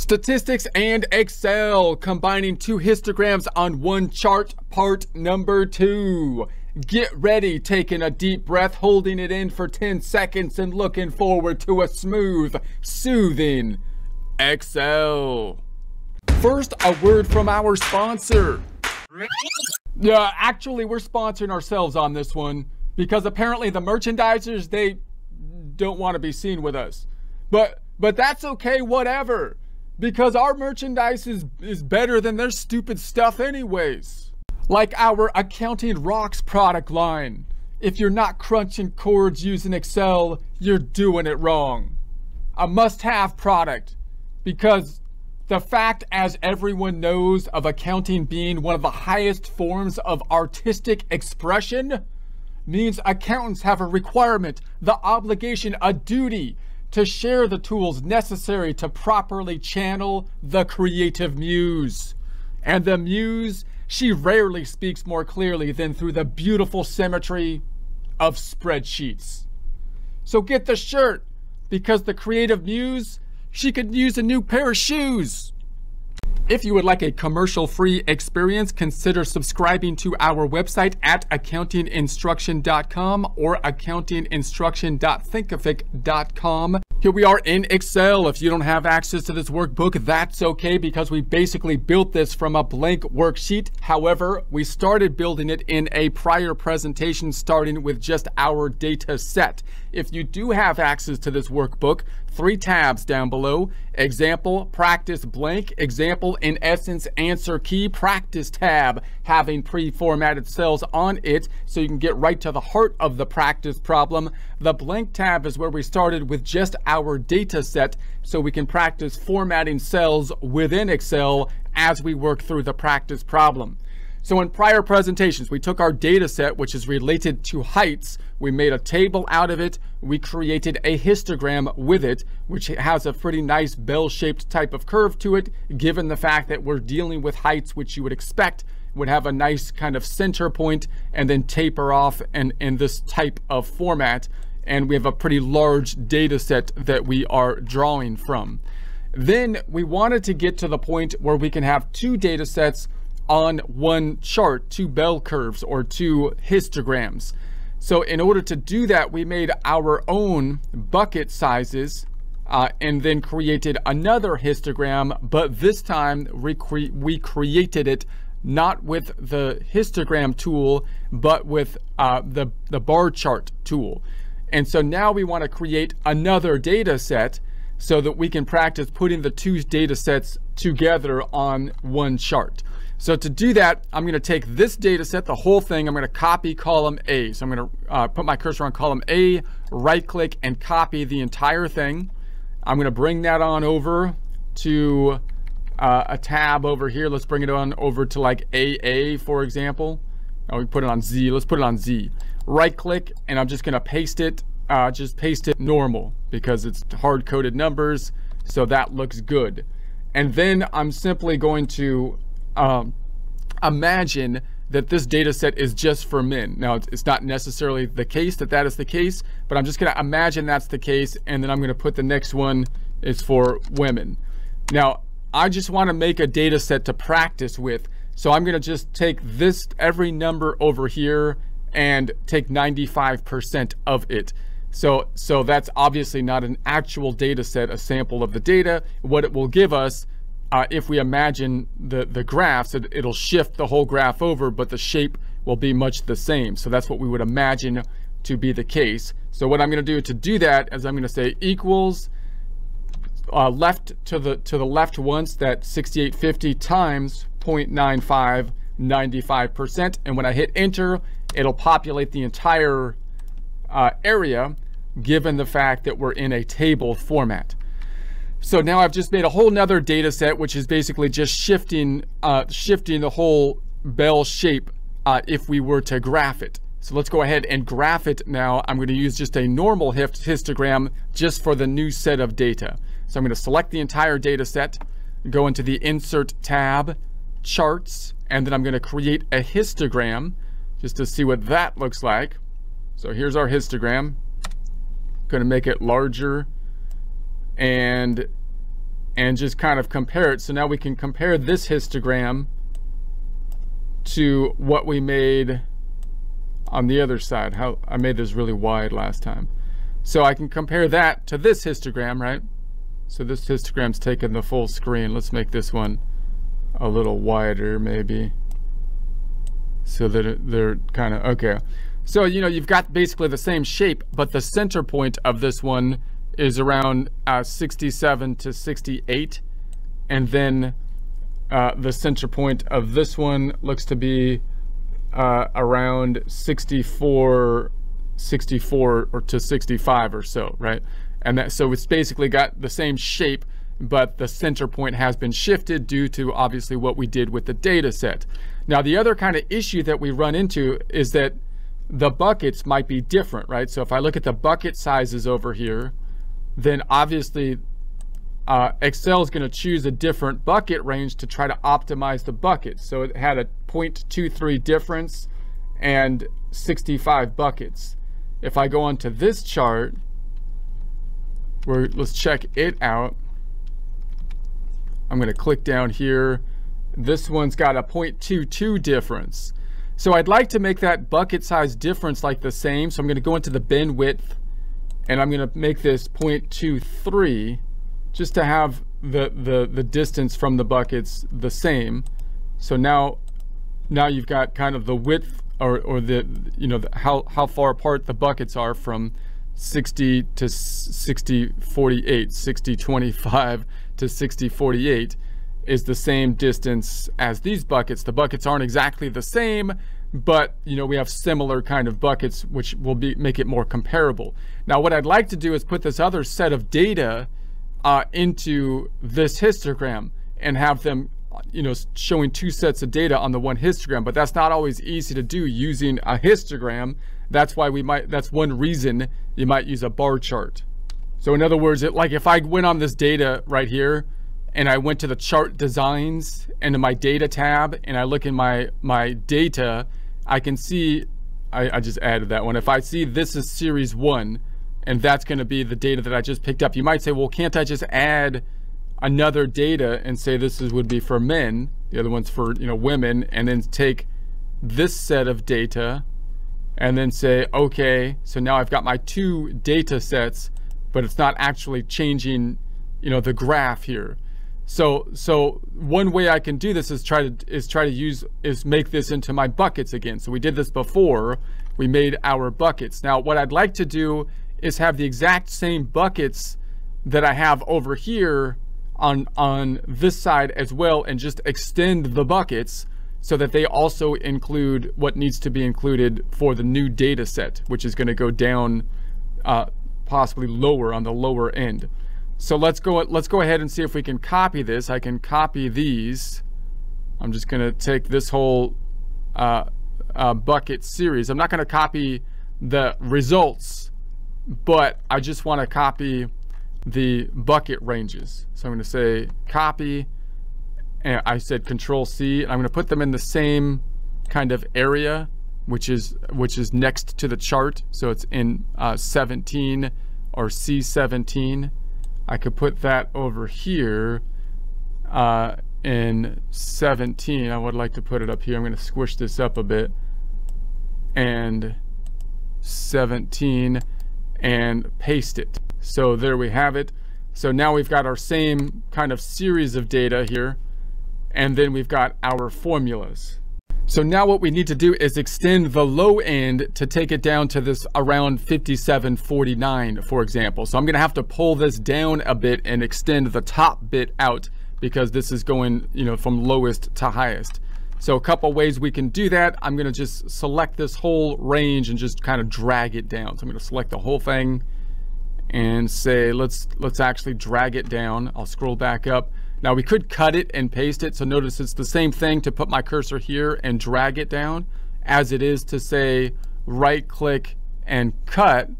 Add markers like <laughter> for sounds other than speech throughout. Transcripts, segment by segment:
Statistics and Excel, combining two histograms on one chart, part number two. Get ready, taking a deep breath, holding it in for 10 seconds, and looking forward to a smooth, soothing Excel. First, a word from our sponsor. Yeah, actually, we're sponsoring ourselves on this one because apparently the merchandisers, they don't want to be seen with us. But but that's okay, whatever because our merchandise is, is better than their stupid stuff anyways. Like our Accounting Rocks product line. If you're not crunching chords using Excel, you're doing it wrong. A must-have product because the fact, as everyone knows, of accounting being one of the highest forms of artistic expression means accountants have a requirement, the obligation, a duty to share the tools necessary to properly channel the creative muse. And the muse, she rarely speaks more clearly than through the beautiful symmetry of spreadsheets. So get the shirt, because the creative muse, she could use a new pair of shoes. If you would like a commercial-free experience, consider subscribing to our website at accountinginstruction.com or accountinginstruction.thinkific.com. Here we are in Excel. If you don't have access to this workbook, that's okay because we basically built this from a blank worksheet. However, we started building it in a prior presentation starting with just our data set. If you do have access to this workbook, three tabs down below, example, practice blank, example, in essence, answer key, practice tab, having pre-formatted cells on it so you can get right to the heart of the practice problem. The blank tab is where we started with just our data set so we can practice formatting cells within Excel as we work through the practice problem. So in prior presentations, we took our data set, which is related to heights, we made a table out of it, we created a histogram with it, which has a pretty nice bell-shaped type of curve to it, given the fact that we're dealing with heights, which you would expect would have a nice kind of center point and then taper off and in this type of format. And we have a pretty large data set that we are drawing from. Then we wanted to get to the point where we can have two data sets on one chart, two bell curves or two histograms. So in order to do that, we made our own bucket sizes uh, and then created another histogram, but this time we, cre we created it not with the histogram tool, but with uh, the, the bar chart tool. And so now we want to create another data set so that we can practice putting the two data sets together on one chart. So to do that, I'm going to take this data set, the whole thing, I'm going to copy column A. So I'm going to uh, put my cursor on column A, right click and copy the entire thing. I'm going to bring that on over to uh, a tab over here. Let's bring it on over to like AA, for example. Oh, we put it on Z. Let's put it on Z. Right click, and I'm just going to paste it. Uh, just paste it normal because it's hard coded numbers. So that looks good. And then I'm simply going to um, imagine that this data set is just for men. Now, it's not necessarily the case that that is the case, but I'm just going to imagine that's the case, and then I'm going to put the next one is for women. Now, I just want to make a data set to practice with, so I'm going to just take this, every number over here, and take 95% of it. So, so that's obviously not an actual data set, a sample of the data. What it will give us uh, if we imagine the, the graphs, it, it'll shift the whole graph over, but the shape will be much the same. So that's what we would imagine to be the case. So what I'm going to do to do that is I'm going to say equals uh, left to the to the left once that 6850 times 0.95 95%. And when I hit enter, it'll populate the entire uh, area given the fact that we're in a table format. So now I've just made a whole nother data set, which is basically just shifting, uh, shifting the whole bell shape uh, if we were to graph it. So let's go ahead and graph it now. I'm going to use just a normal histogram just for the new set of data. So I'm going to select the entire data set, go into the Insert tab, Charts, and then I'm going to create a histogram just to see what that looks like. So here's our histogram. Going to make it larger and and just kind of compare it. So now we can compare this histogram to what we made on the other side. How I made this really wide last time. So I can compare that to this histogram, right? So this histogram's taking the full screen. Let's make this one a little wider maybe. So that they're kind of, okay. So, you know, you've got basically the same shape, but the center point of this one is around uh, 67 to 68. And then uh, the center point of this one looks to be uh, around 64, 64 or to 65 or so, right? And that, so it's basically got the same shape, but the center point has been shifted due to obviously what we did with the data set. Now, the other kind of issue that we run into is that the buckets might be different, right? So if I look at the bucket sizes over here, then obviously uh, Excel is going to choose a different bucket range to try to optimize the buckets. So it had a 0.23 difference and 65 buckets. If I go onto this chart, where let's check it out. I'm going to click down here. This one's got a 0.22 difference. So I'd like to make that bucket size difference like the same. So I'm going to go into the bin width and I'm going to make this 0.23 just to have the, the, the distance from the buckets the same. So now, now you've got kind of the width or, or the, you know, the, how, how far apart the buckets are from 60 to 60, 48, 60, 25 to 60, 48 is the same distance as these buckets. The buckets aren't exactly the same, but you know we have similar kind of buckets which will be make it more comparable. Now what I'd like to do is put this other set of data uh, into this histogram and have them you know showing two sets of data on the one histogram but that's not always easy to do using a histogram that's why we might that's one reason you might use a bar chart so in other words it like if I went on this data right here and I went to the chart designs and to my data tab and I look in my my data I can see I, I just added that one if I see this is series one and that's going to be the data that I just picked up. You might say, well, can't I just add another data and say this is, would be for men, the other one's for you know women, and then take this set of data and then say, okay, so now I've got my two data sets, but it's not actually changing, you know, the graph here. So, so one way I can do this is try to is try to use is make this into my buckets again. So we did this before. We made our buckets. Now, what I'd like to do is have the exact same buckets that I have over here on, on this side as well and just extend the buckets so that they also include what needs to be included for the new data set, which is going to go down uh, possibly lower on the lower end. So let's go, let's go ahead and see if we can copy this. I can copy these. I'm just going to take this whole uh, uh, bucket series. I'm not going to copy the results but I just want to copy the bucket ranges. So I'm going to say copy, and I said control C, and I'm going to put them in the same kind of area, which is which is next to the chart. So it's in uh, 17 or C17. I could put that over here uh, in 17. I would like to put it up here. I'm going to squish this up a bit. And 17 and paste it. So there we have it. So now we've got our same kind of series of data here, and then we've got our formulas. So now what we need to do is extend the low end to take it down to this around 5749, for example. So I'm gonna have to pull this down a bit and extend the top bit out because this is going, you know, from lowest to highest. So a couple ways we can do that. I'm gonna just select this whole range and just kind of drag it down. So I'm gonna select the whole thing and say, let's, let's actually drag it down. I'll scroll back up. Now we could cut it and paste it. So notice it's the same thing to put my cursor here and drag it down as it is to say right click and cut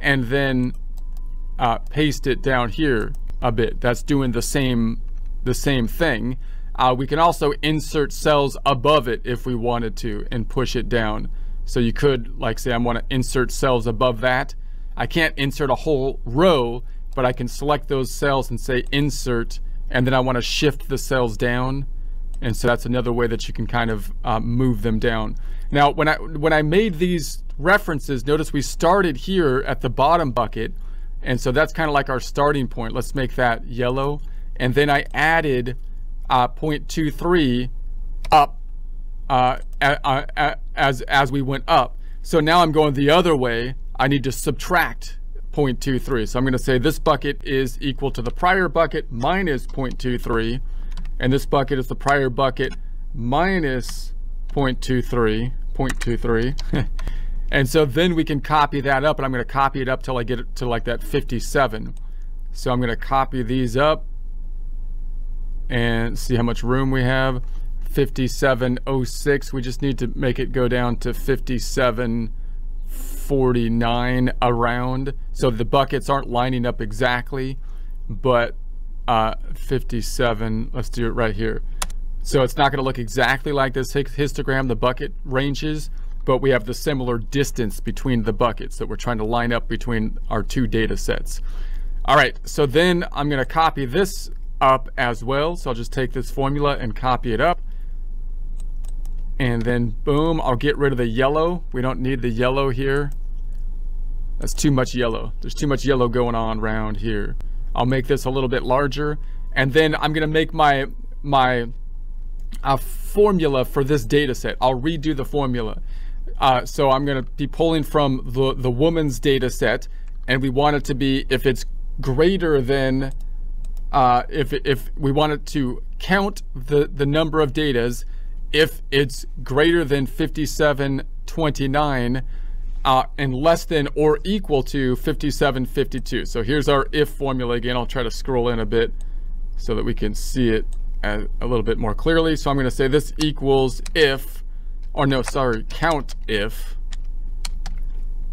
and then uh, paste it down here a bit. That's doing the same, the same thing. Uh, we can also insert cells above it if we wanted to and push it down. So you could, like say I want to insert cells above that. I can't insert a whole row, but I can select those cells and say insert and then I want to shift the cells down. And so that's another way that you can kind of uh, move them down. Now, when I when I made these references, notice we started here at the bottom bucket. And so that's kind of like our starting point. Let's make that yellow. And then I added uh, 0.23 up uh, as, as we went up. So now I'm going the other way. I need to subtract 0.23. So I'm going to say this bucket is equal to the prior bucket minus 0.23. And this bucket is the prior bucket minus 0.23. 0.23. <laughs> and so then we can copy that up. And I'm going to copy it up till I get it to like that 57. So I'm going to copy these up and see how much room we have. 5706. We just need to make it go down to 5749 around. So the buckets aren't lining up exactly, but uh, 57, let's do it right here. So it's not going to look exactly like this histogram, the bucket ranges, but we have the similar distance between the buckets that we're trying to line up between our two data sets. All right, so then I'm going to copy this up as well. So I'll just take this formula and copy it up. And then boom, I'll get rid of the yellow. We don't need the yellow here. That's too much yellow. There's too much yellow going on around here. I'll make this a little bit larger. And then I'm gonna make my, my uh, formula for this data set. I'll redo the formula. Uh, so I'm gonna be pulling from the, the woman's data set and we want it to be, if it's greater than, uh, if, if we want it to count the, the number of datas if it's greater than 5729 uh, and less than or equal to 5752. So here's our if formula again. I'll try to scroll in a bit so that we can see it a, a little bit more clearly. So I'm going to say this equals if, or no, sorry, count if,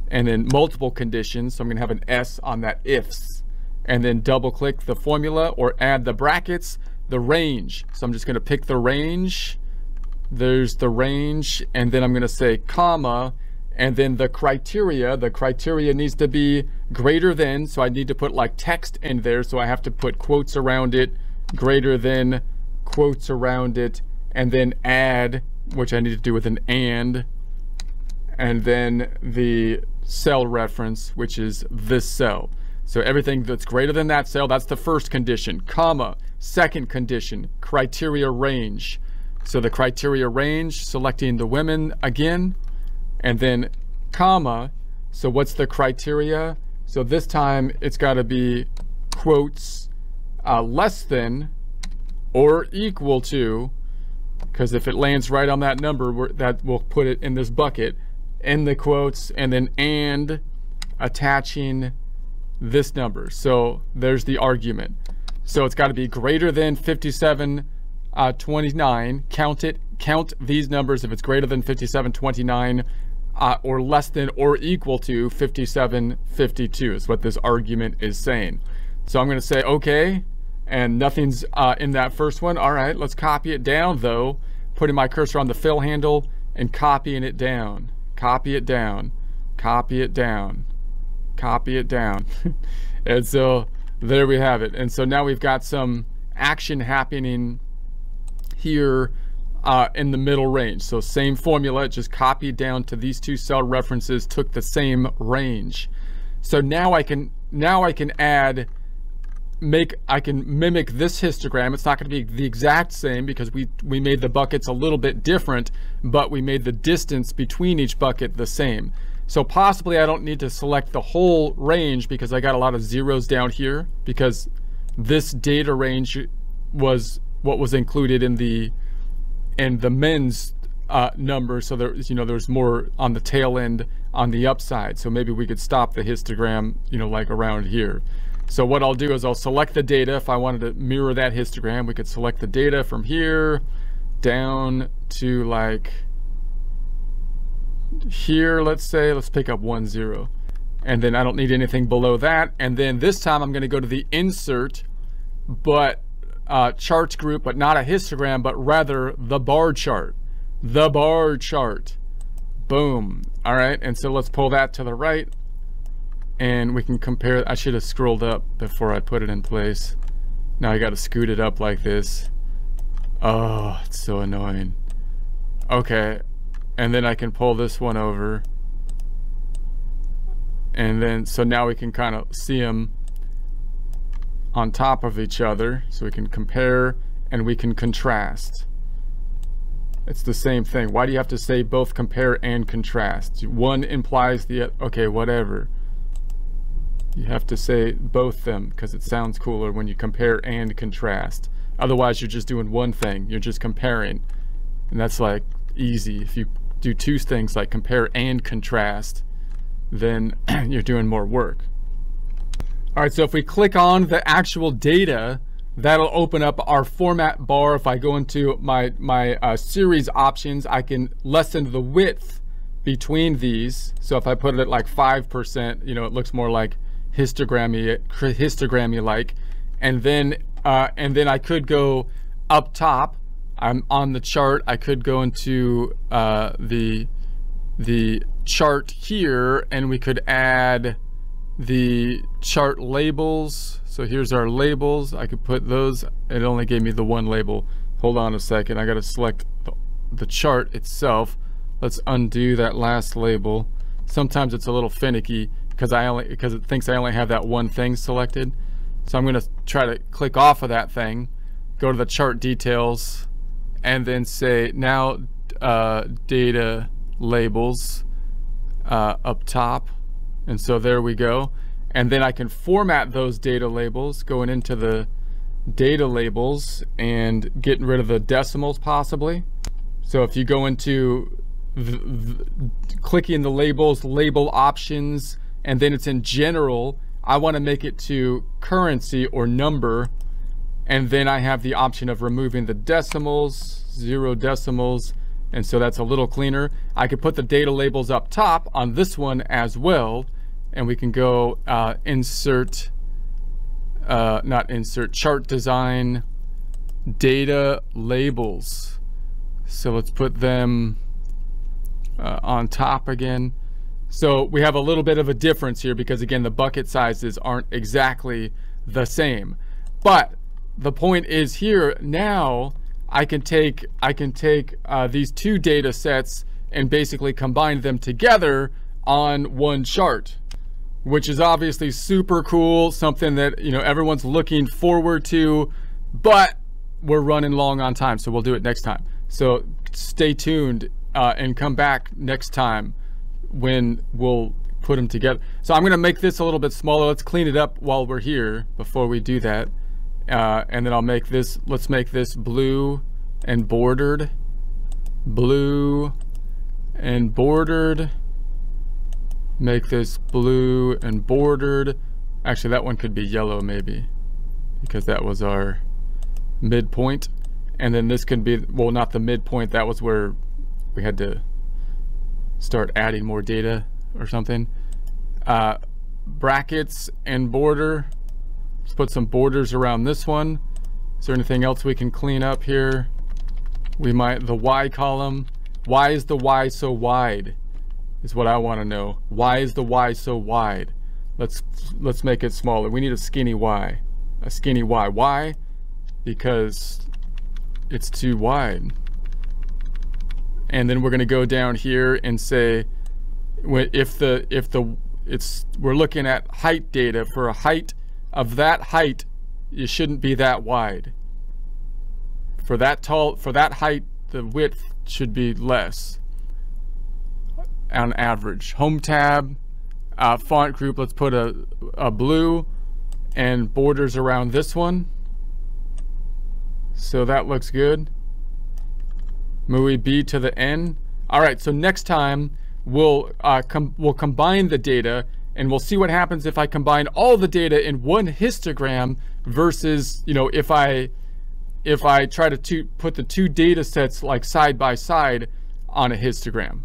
and then multiple conditions. So I'm going to have an S on that ifs, and then double click the formula or add the brackets, the range. So I'm just going to pick the range there's the range, and then I'm going to say comma, and then the criteria. The criteria needs to be greater than, so I need to put like text in there, so I have to put quotes around it, greater than, quotes around it, and then add, which I need to do with an and, and then the cell reference, which is this cell. So everything that's greater than that cell, that's the first condition, comma, second condition, criteria range, so the criteria range, selecting the women again, and then comma. So what's the criteria? So this time it's got to be quotes uh, less than or equal to, because if it lands right on that number, that will put it in this bucket, in the quotes, and then and attaching this number. So there's the argument. So it's got to be greater than 57 uh, 29, count it, count these numbers if it's greater than 5729 uh, or less than or equal to 5752 is what this argument is saying. So I'm going to say, okay, and nothing's uh, in that first one. All right, let's copy it down though, putting my cursor on the fill handle and copying it down, copy it down, copy it down, copy it down. <laughs> and so there we have it. And so now we've got some action happening here in the middle range. So same formula, just copied down to these two cell references, took the same range. So now I can now I can add make I can mimic this histogram. It's not going to be the exact same because we we made the buckets a little bit different, but we made the distance between each bucket the same. So possibly I don't need to select the whole range because I got a lot of zeros down here because this data range was what was included in the in the men's uh, number. So there, you know, there's more on the tail end on the upside. So maybe we could stop the histogram, you know, like around here. So what I'll do is I'll select the data. If I wanted to mirror that histogram, we could select the data from here down to like here, let's say, let's pick up one zero. And then I don't need anything below that. And then this time I'm gonna go to the insert, but uh, charts group, but not a histogram, but rather the bar chart. The bar chart. Boom. All right, and so let's pull that to the right and we can compare. I should have scrolled up before I put it in place. Now I gotta scoot it up like this. Oh, it's so annoying. Okay, and then I can pull this one over. And then, so now we can kind of see them on top of each other. So we can compare and we can contrast. It's the same thing. Why do you have to say both compare and contrast? One implies the, okay, whatever. You have to say both them because it sounds cooler when you compare and contrast. Otherwise, you're just doing one thing. You're just comparing. And that's like easy. If you do two things like compare and contrast, then <clears throat> you're doing more work. All right, so if we click on the actual data, that'll open up our format bar. If I go into my, my uh, series options, I can lessen the width between these. So if I put it at like 5%, you know, it looks more like histogrammy, histogrammy like. And then, uh, and then I could go up top. I'm on the chart. I could go into uh, the the chart here, and we could add the chart labels. So here's our labels. I could put those. It only gave me the one label. Hold on a second. I got to select the chart itself. Let's undo that last label. Sometimes it's a little finicky because I only because it thinks I only have that one thing selected. So I'm going to try to click off of that thing, go to the chart details, and then say now uh, data labels uh, up top. And so there we go. And then I can format those data labels going into the data labels and getting rid of the decimals possibly. So if you go into the, the, clicking the labels, label options, and then it's in general, I want to make it to currency or number. And then I have the option of removing the decimals, zero decimals. And so that's a little cleaner. I could put the data labels up top on this one as well. And we can go uh, insert, uh, not insert, chart design, data labels. So let's put them uh, on top again. So we have a little bit of a difference here because again, the bucket sizes aren't exactly the same. But the point is here now I can take I can take uh, these two data sets and basically combine them together on one chart, which is obviously super cool, something that you know everyone's looking forward to, but we're running long on time, so we'll do it next time. So stay tuned uh, and come back next time when we'll put them together. So I'm gonna make this a little bit smaller. Let's clean it up while we're here before we do that. Uh, and then I'll make this, let's make this blue and bordered. Blue and bordered. Make this blue and bordered. Actually, that one could be yellow maybe because that was our midpoint. And then this could be, well, not the midpoint. That was where we had to start adding more data or something. Uh, brackets and border. Let's put some borders around this one. Is there anything else we can clean up here? We might, the Y column. Why is the Y so wide? Is what I want to know. Why is the Y so wide? Let's, let's make it smaller. We need a skinny Y. A skinny Y. Why? Because it's too wide and then we're going to go down here and say if the if the it's we're looking at height data for a height of that height it shouldn't be that wide for that tall for that height the width should be less on average home tab uh, font group let's put a, a blue and borders around this one so that looks good MUI B to the N. All right, so next time we'll, uh, com we'll combine the data and we'll see what happens if I combine all the data in one histogram versus, you know, if I if I try to put the two data sets like side by side on a histogram.